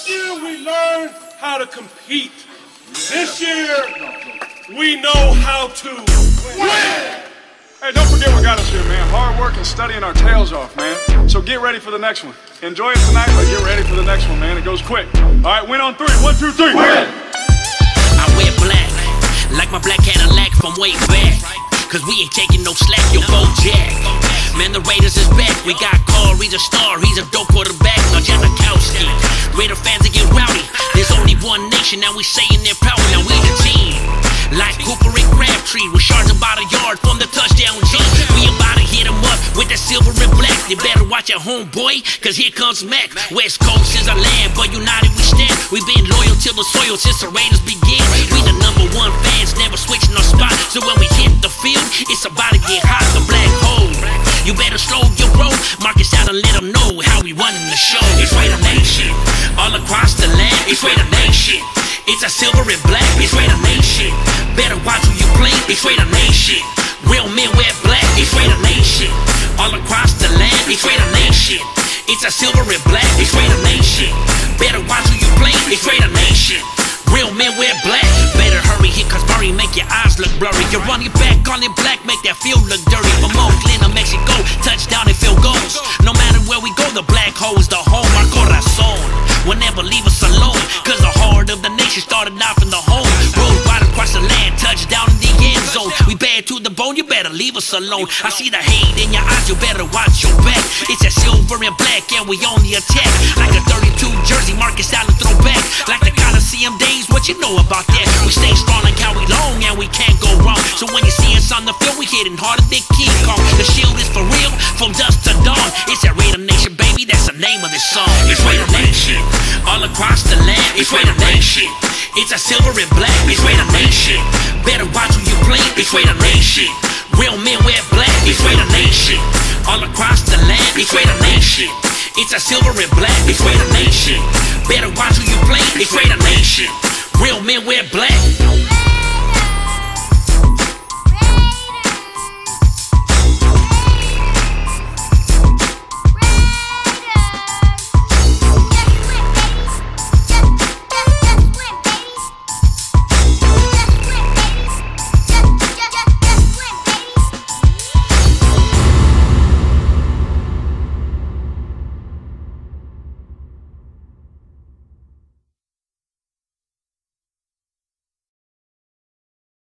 Last year we learned how to compete. This year we know how to win. Hey, don't forget what got us here, man. Hard work and studying our tails off, man. So get ready for the next one. Enjoy it tonight, but get ready for the next one, man. It goes quick. All right, win on three. One, two, three. Win! I wear black, like my black Cadillac from way back. Cause we ain't taking no slack, yo, Jack. Man, the Raiders is back. We got Carr, he's a star, he's a dope quarterback. Now Janikowski. Raider fans that get rowdy. There's only one nation, now we saying they're proud, now we the team. Like Cooper and Crabtree, we're charging about a yard from the touchdown G. We about to hit 'em up with the silver and black. They better watch at home, boy, cause here comes Mack. West Coast is our land, but united we stand. We've been loyal till the soil since the Raiders began. We the number one fans, never switching our spot. So when we hit the field, it's about to get hot. You better slow your roll, Marcus out and let them know how we running the show. It's Raider Nation, all across the land. It's Raider Nation. It's a silver and black, it's Raider Nation. Better watch who you play, it's Raider Nation. Real men wear black, it's Raider Nation. All across the land, it's Raider Nation. It's a silver and black, it's Raider Nation. Better watch who you play, it's Raider Nation. You're running back on it black, make that field look dirty. From Oakland to Mexico, touchdown and field goals. No matter where we go, the black hole is the home, our corazon. Will never leave us alone, cause the heart of the nation started off in the home. Road right across the land, touchdown in the end zone. We bad to the bone, you better leave us alone. I see the hate in your eyes, you better watch your back. It's a silver and black, and we on the attack. Like a 32 jersey, Marcus Allen throwback. Like the Coliseum days, what you know about that? We stay strong like how we long, So when you see us on the field, we hitting harder than King Kong. The shield is for real, from dusk to dawn. It's a Raider Nation, baby, that's the name of this song. It's Raider Nation, all across the land. It's Raider Nation. It's a silver and black. It's Raider Nation. Better watch who you play. It's Raider Nation. Real men wear black. It's Raider Nation. All across the land. It's Raider Nation. It's a silver and black. It's Raider Nation. Better watch who you play. It's Raider Nation. Real men wear black.